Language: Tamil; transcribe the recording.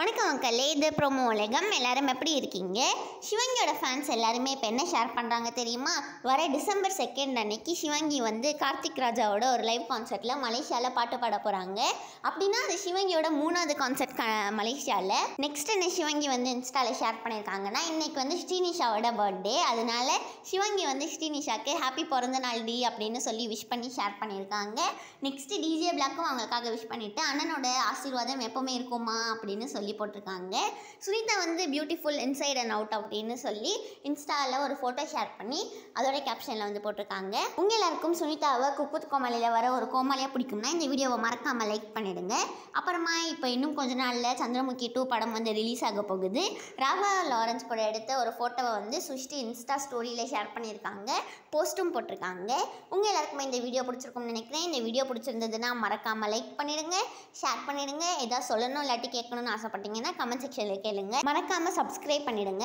வணக்கம் மக்களே இது ப்ரோமோ உலகம். எல்லாரும் எப்படி இருக்கீங்க? சிவங்கியோட ஃபேன்ஸ் எல்லாருமே இப்போ என்ன ஷேர் பண்ணுறாங்க தெரியுமா? வர டிசம்பர் செகண்ட் அன்னைக்கு சிவங்கி வந்து கார்த்திக் ராஜாவோட ஒரு லைவ் கான்சர்ட்டில் மலேசியாவில் பாட்டு பாட போகிறாங்க அப்படின்னா அது சிவங்கியோட மூணாவது கான்சர்ட் மலேசியாவில் நெக்ஸ்ட் என்ன சிவங்கி வந்து இன்ஸ்டாவில் ஷேர் பண்ணியிருக்காங்கன்னா இன்றைக்கி வந்து ஸ்ரீனிஷாவோட பர்த்டே அதனால சிவங்கி வந்து ஸ்ரீனிஷாக்கு ஹாப்பி பிறந்த நாள் டி அப்படின்னு சொல்லி விஷ் பண்ணி ஷேர் பண்ணியிருக்காங்க நெக்ஸ்ட்டு டிஜே பிளாக்கும் அவங்களுக்காக விஷ் பண்ணிவிட்டு அண்ணனோட ஆசீர்வாதம் எப்போவுமே இருக்குமா அப்படின்னு சொல்லி சொல்லி போட்டிருக்காங்க சுனிதா வந்து பியூட்டிஃபுல் இன்சைட் அண்ட் அவுட் அப்படின்னு சொல்லி இன்ஸ்டாவில் ஒரு ஃபோட்டோ ஷேர் பண்ணி அதோட கேப்ஷனில் வந்து போட்டிருக்காங்க. உங்கள் எல்லாருக்கும் சுனிதாவை குக்குத் கோமாளியில் வர ஒரு கோமாளியாக பிடிக்கும்னா இந்த வீடியோவை மறக்காமல் லைக் பண்ணிடுங்க. அப்புறமா இப்போ இன்னும் கொஞ்ச நாளில் சந்திரமுகி டூ படம் வந்து ரிலீஸ் ஆக போகுது. ராகவா லாரன்ஸ் கூட எடுத்த ஒரு ஃபோட்டோவை வந்து சுஷ்டி இன்ஸ்டா ஸ்டோரியில் ஷேர் பண்ணியிருக்காங்க. போஸ்ட்டும் போட்டிருக்காங்க. உங்கள் எல்லாருக்குமே இந்த வீடியோ பிடிச்சிருக்கும்னு நினைக்கிறேன். இந்த வீடியோ பிடிச்சிருந்ததுன்னா மறக்காமல் லைக் பண்ணிடுங்க ஷேர் பண்ணிடுங்க. ஏதாவது சொல்லணும் இல்லாட்டி கேட்கணும்னு ஆசைப்பட்டீங்கன்னா கமெண்ட் செக்ஷனில் கேளுங்க. மறக்காமல் சப்ஸ்கிரைப் பண்ணிடுங்க.